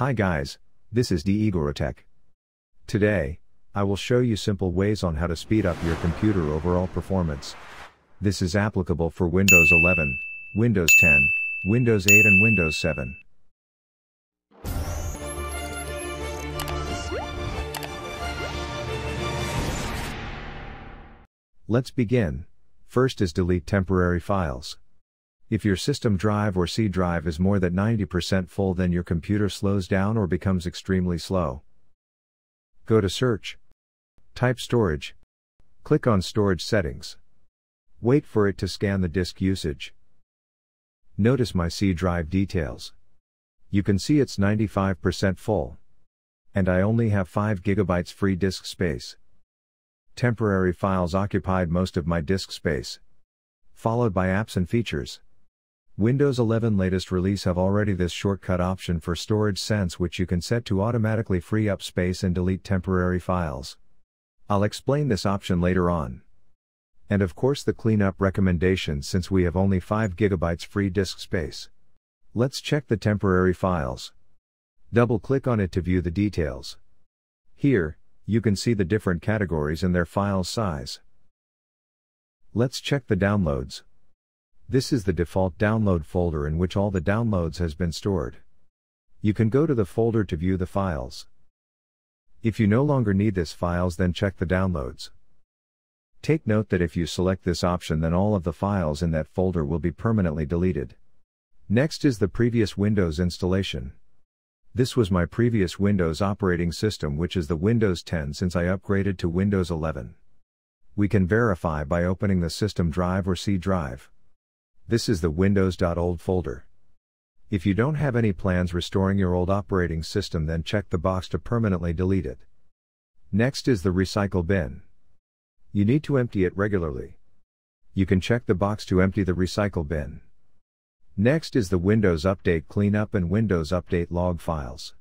Hi guys, this is D. Igorotech. Today, I will show you simple ways on how to speed up your computer overall performance. This is applicable for Windows 11, Windows 10, Windows 8 and Windows 7. Let's begin. First is delete temporary files. If your system drive or C drive is more than 90% full then your computer slows down or becomes extremely slow. Go to search. Type storage. Click on storage settings. Wait for it to scan the disk usage. Notice my C drive details. You can see it's 95% full. And I only have 5 GB free disk space temporary files occupied most of my disk space. Followed by apps and features. Windows 11 latest release have already this shortcut option for storage sense which you can set to automatically free up space and delete temporary files. I'll explain this option later on. And of course the cleanup recommendation since we have only 5 GB free disk space. Let's check the temporary files. Double click on it to view the details. Here, you can see the different categories and their file size. Let's check the downloads. This is the default download folder in which all the downloads has been stored. You can go to the folder to view the files. If you no longer need this files then check the downloads. Take note that if you select this option then all of the files in that folder will be permanently deleted. Next is the previous Windows installation. This was my previous Windows operating system which is the Windows 10 since I upgraded to Windows 11. We can verify by opening the system drive or C drive. This is the windows.old folder. If you don't have any plans restoring your old operating system then check the box to permanently delete it. Next is the recycle bin. You need to empty it regularly. You can check the box to empty the recycle bin. Next is the Windows Update Cleanup and Windows Update log files.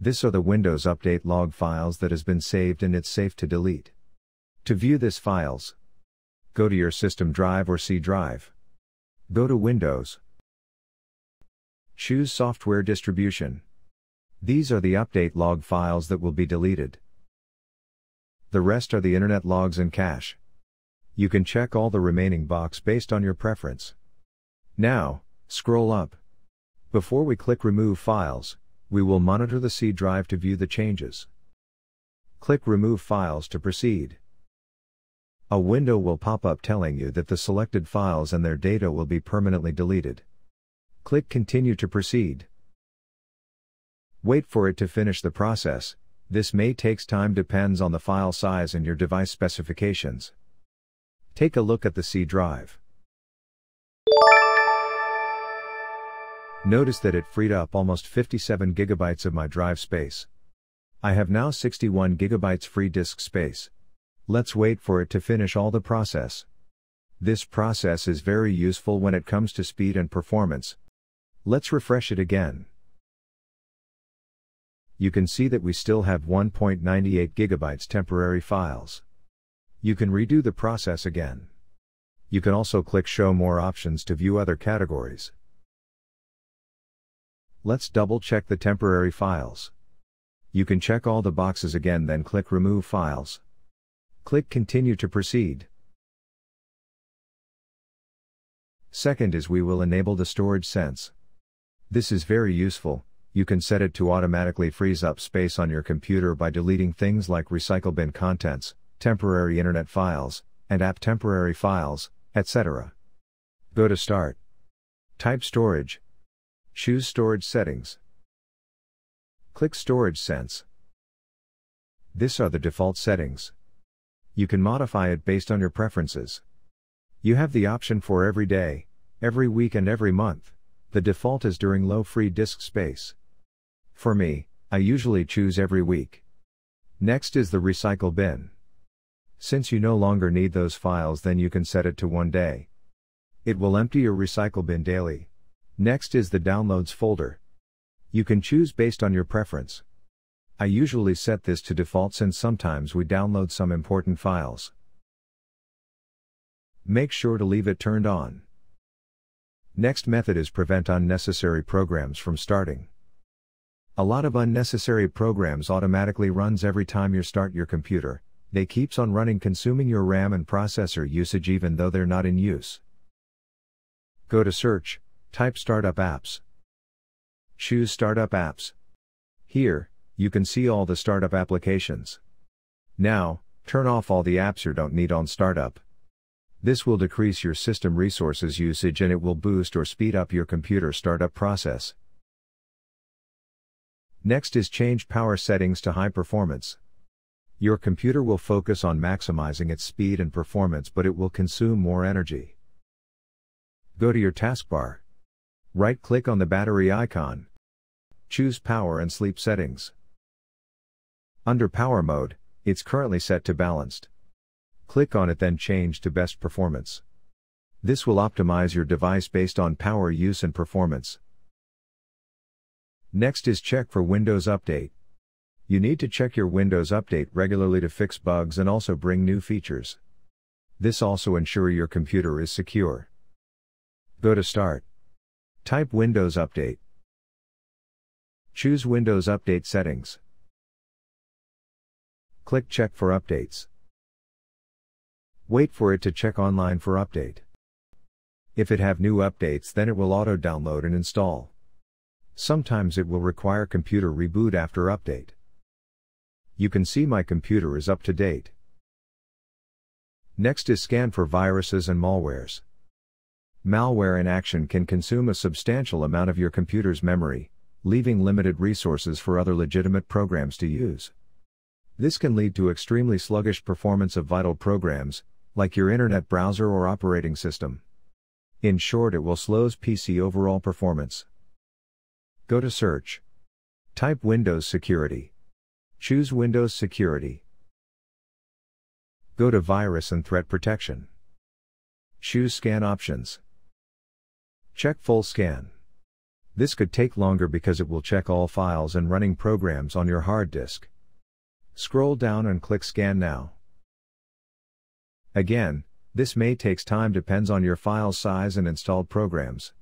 This are the Windows Update log files that has been saved and it's safe to delete. To view this files, go to your system drive or C drive. Go to Windows. Choose Software Distribution. These are the update log files that will be deleted. The rest are the internet logs and cache. You can check all the remaining box based on your preference. Now, Scroll up. Before we click Remove Files, we will monitor the C drive to view the changes. Click Remove Files to proceed. A window will pop up telling you that the selected files and their data will be permanently deleted. Click Continue to proceed. Wait for it to finish the process, this may takes time depends on the file size and your device specifications. Take a look at the C drive. Notice that it freed up almost 57 gigabytes of my drive space. I have now 61 gigabytes free disk space. Let's wait for it to finish all the process. This process is very useful when it comes to speed and performance. Let's refresh it again. You can see that we still have 1.98 gigabytes temporary files. You can redo the process again. You can also click Show More options to view other categories. Let's double check the temporary files. You can check all the boxes again then click Remove Files. Click Continue to proceed. Second is we will enable the storage sense. This is very useful, you can set it to automatically freeze up space on your computer by deleting things like recycle bin contents, temporary internet files, and app temporary files, etc. Go to Start. Type Storage, Choose Storage Settings. Click Storage Sense. This are the default settings. You can modify it based on your preferences. You have the option for every day, every week and every month. The default is during low free disk space. For me, I usually choose every week. Next is the recycle bin. Since you no longer need those files then you can set it to one day. It will empty your recycle bin daily. Next is the Downloads folder. You can choose based on your preference. I usually set this to default since sometimes we download some important files. Make sure to leave it turned on. Next method is prevent unnecessary programs from starting. A lot of unnecessary programs automatically runs every time you start your computer. They keeps on running consuming your RAM and processor usage even though they're not in use. Go to search, type startup apps. Choose startup apps. Here, you can see all the startup applications. Now, turn off all the apps you don't need on startup. This will decrease your system resources usage and it will boost or speed up your computer startup process. Next is change power settings to high performance. Your computer will focus on maximizing its speed and performance, but it will consume more energy. Go to your taskbar. Right click on the battery icon. Choose Power and Sleep Settings. Under Power Mode, it's currently set to Balanced. Click on it then change to Best Performance. This will optimize your device based on power use and performance. Next is check for Windows Update. You need to check your Windows Update regularly to fix bugs and also bring new features. This also ensure your computer is secure. Go to Start. Type Windows Update. Choose Windows Update Settings. Click Check for Updates. Wait for it to check online for update. If it have new updates then it will auto download and install. Sometimes it will require computer reboot after update. You can see my computer is up to date. Next is scan for viruses and malwares. Malware in action can consume a substantial amount of your computer's memory, leaving limited resources for other legitimate programs to use. This can lead to extremely sluggish performance of vital programs, like your internet browser or operating system. In short, it will slows PC overall performance. Go to Search. Type Windows Security. Choose Windows Security. Go to Virus and Threat Protection. Choose Scan Options. Check Full Scan. This could take longer because it will check all files and running programs on your hard disk. Scroll down and click Scan Now. Again, this may takes time depends on your file size and installed programs.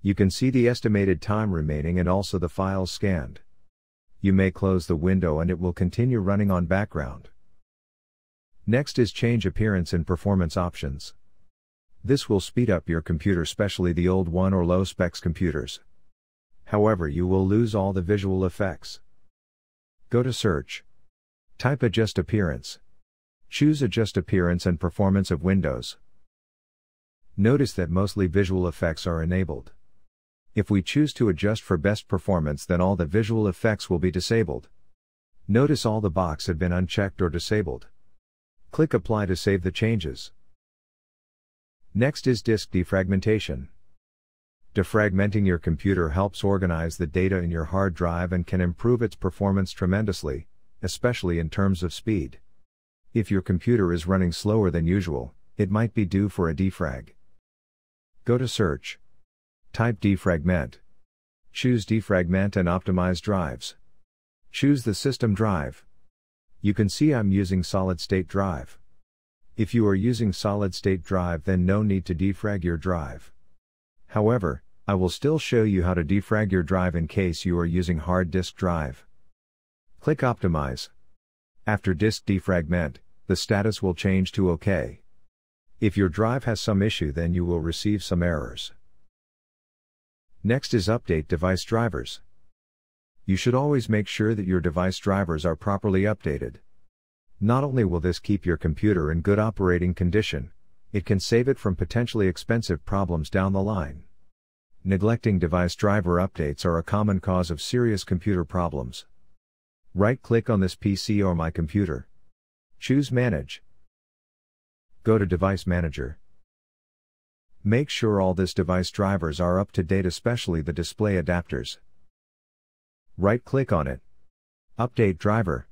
You can see the estimated time remaining and also the files scanned. You may close the window and it will continue running on background. Next is change appearance and performance options. This will speed up your computer especially the old one or low specs computers. However you will lose all the visual effects. Go to search. Type adjust appearance. Choose adjust appearance and performance of windows. Notice that mostly visual effects are enabled. If we choose to adjust for best performance then all the visual effects will be disabled. Notice all the box have been unchecked or disabled. Click apply to save the changes. Next is disk defragmentation. Defragmenting your computer helps organize the data in your hard drive and can improve its performance tremendously, especially in terms of speed. If your computer is running slower than usual, it might be due for a defrag. Go to search. Type defragment. Choose defragment and optimize drives. Choose the system drive. You can see I'm using solid state drive. If you are using solid state drive then no need to defrag your drive. However, I will still show you how to defrag your drive in case you are using hard disk drive. Click Optimize. After disk defragment, the status will change to OK. If your drive has some issue then you will receive some errors. Next is update device drivers. You should always make sure that your device drivers are properly updated. Not only will this keep your computer in good operating condition, it can save it from potentially expensive problems down the line. Neglecting device driver updates are a common cause of serious computer problems. Right click on this PC or my computer. Choose Manage. Go to Device Manager. Make sure all this device drivers are up to date especially the display adapters. Right click on it. Update driver.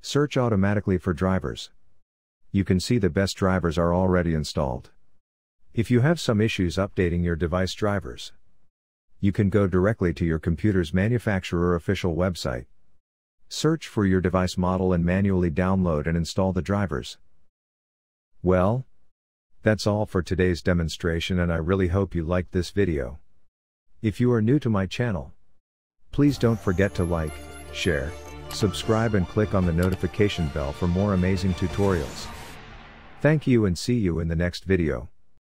Search automatically for drivers. You can see the best drivers are already installed. If you have some issues updating your device drivers, you can go directly to your computer's manufacturer official website. Search for your device model and manually download and install the drivers. Well, that's all for today's demonstration and I really hope you liked this video. If you are new to my channel, Please don't forget to like, share, subscribe and click on the notification bell for more amazing tutorials. Thank you and see you in the next video.